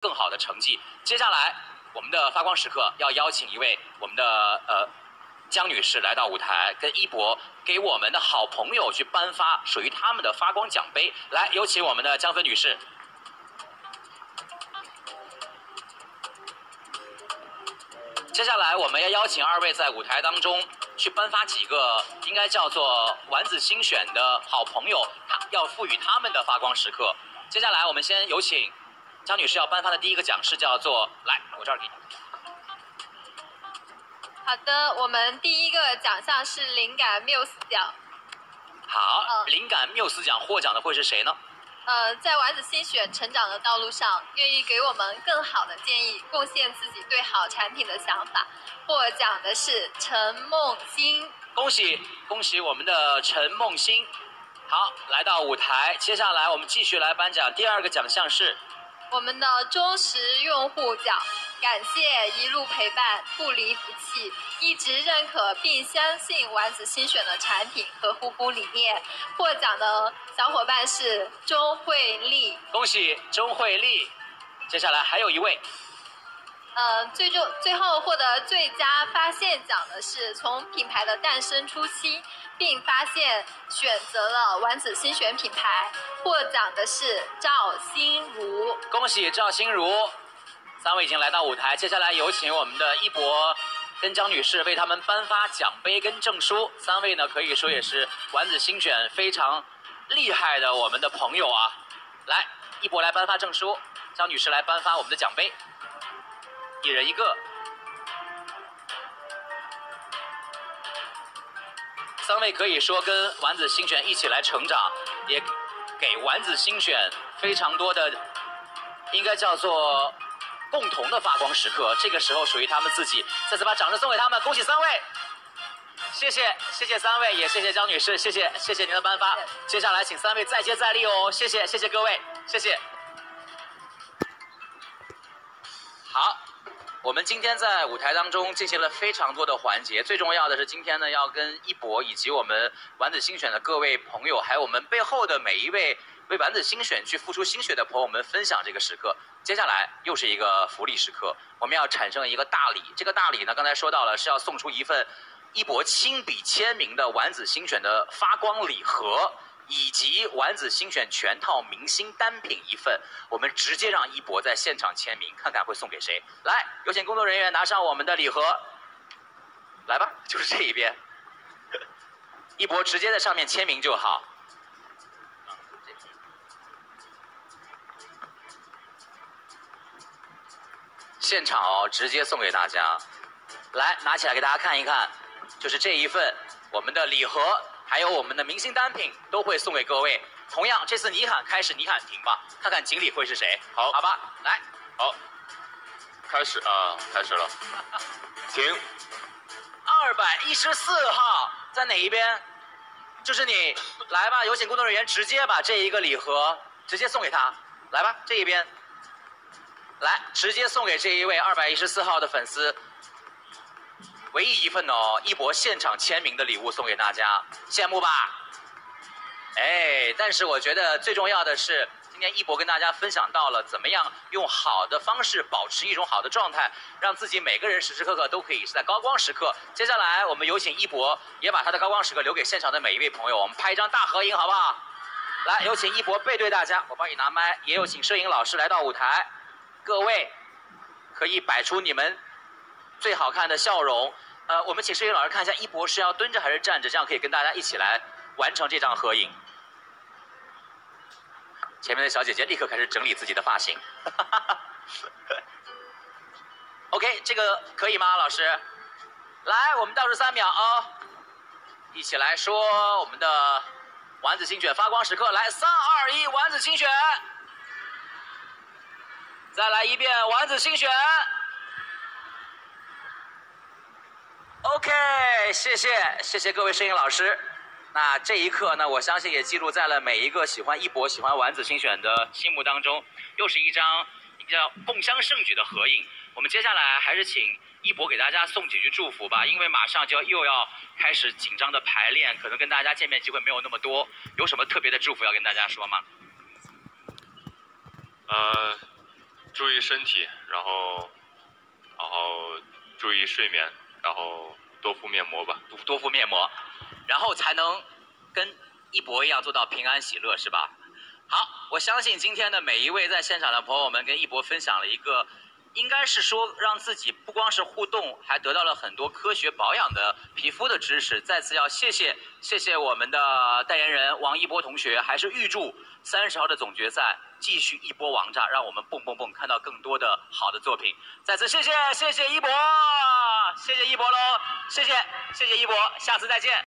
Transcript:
更好的成绩。接下来，我们的发光时刻要邀请一位我们的呃江女士来到舞台，跟一博给我们的好朋友去颁发属于他们的发光奖杯。来，有请我们的江芬女士。接下来，我们要邀请二位在舞台当中去颁发几个应该叫做丸子新选的好朋友，他要赋予他们的发光时刻。接下来，我们先有请张女士要颁发的第一个奖是叫做来，我这儿给你。好的，我们第一个奖项是灵感缪斯奖。好，嗯灵感缪斯奖获奖的会是谁呢？呃，在丸子心选成长的道路上，愿意给我们更好的建议，贡献自己对好产品的想法。获奖的是陈梦欣。恭喜恭喜我们的陈梦欣。好，来到舞台，接下来我们继续来颁奖。第二个奖项是我们的忠实用户奖，感谢一路陪伴，不离不弃，一直认可并相信丸子新选的产品和护肤理念。获奖的小伙伴是钟慧丽。恭喜钟慧丽。接下来还有一位，呃，最终最后获得最佳发现奖的是从品牌的诞生初期，并发现选择了丸子新选品牌。获奖的是赵心如。恭喜赵心如。三位已经来到舞台，接下来有请我们的一博跟江女士为他们颁发奖杯跟证书。三位呢可以说也是丸子新选非常厉害的我们的朋友啊。来，一博来颁发证书，江女士来颁发我们的奖杯，一人一个。三位可以说跟丸子新选一起来成长，也给丸子新选非常多的，应该叫做共同的发光时刻。这个时候属于他们自己。再次把掌声送给他们，恭喜三位！谢谢谢谢三位，也谢谢江女士，谢谢谢谢您的颁发。接下来请三位再接再厉哦，谢谢谢谢各位，谢谢。好，我们今天在舞台当中进行了非常多的环节，最重要的是今天呢要跟一博以及我们丸子新选的各位朋友，还有我们背后的每一位为丸子新选去付出心血的朋友们分享这个时刻。接下来又是一个福利时刻，我们要产生一个大礼。这个大礼呢，刚才说到了是要送出一份一博亲笔签名的丸子新选的发光礼盒。以及丸子新选全套明星单品一份，我们直接让一博在现场签名，看看会送给谁。来，有请工作人员拿上我们的礼盒，来吧，就是这一边，一博直接在上面签名就好。现场哦，直接送给大家。来，拿起来给大家看一看，就是这一份我们的礼盒。还有我们的明星单品都会送给各位。同样，这次你喊开始，你喊停吧，看看锦鲤会是谁。好好吧，来，好，开始啊，开始了，停，二百一十四号在哪一边？就是你，来吧，有请工作人员直接把这一个礼盒直接送给他，来吧，这一边，来，直接送给这一位二百一十四号的粉丝。唯一一份哦，一博现场签名的礼物送给大家，羡慕吧？哎，但是我觉得最重要的是，今天一博跟大家分享到了怎么样用好的方式保持一种好的状态，让自己每个人时时刻刻都可以是在高光时刻。接下来我们有请一博也把他的高光时刻留给现场的每一位朋友，我们拍一张大合影好不好？来，有请一博背对大家，我帮你拿麦，也有请摄影老师来到舞台，各位可以摆出你们。最好看的笑容，呃，我们请摄影老师看一下，一博是要蹲着还是站着，这样可以跟大家一起来完成这张合影。前面的小姐姐立刻开始整理自己的发型。OK，这个可以吗，老师？来，我们倒数三秒啊、一起来说我们的丸子新选发光时刻，来，三二一，丸子新选，再来一遍丸子新选。OK，谢谢谢谢各位摄影老师。那这一刻呢，我相信也记录在了每一个喜欢一博、喜欢丸子新选的心目当中。又是一张叫共襄盛举的合影。我们接下来还是请一博给大家送几句祝福吧，因为马上就要又要开始紧张的排练，可能跟大家见面机会没有那么多。有什么特别的祝福要跟大家说吗？呃，注意身体，然后然后注意睡眠，然后多敷面膜吧。多多敷面膜，然后才能跟一博一样做到平安喜乐，是吧？好，我相信今天的每一位在现场的朋友们跟一博分享了一个，应该是说让自己不光是互动，还得到了很多科学保养的皮肤的知识。再次要谢谢谢谢我们的代言人王一博同学，还是预祝三十号的总决赛继续一波王炸，让我们蹦蹦蹦看到更多的好的作品。再次谢谢谢谢一博，谢谢一博喽，谢谢谢谢一博，下次再见。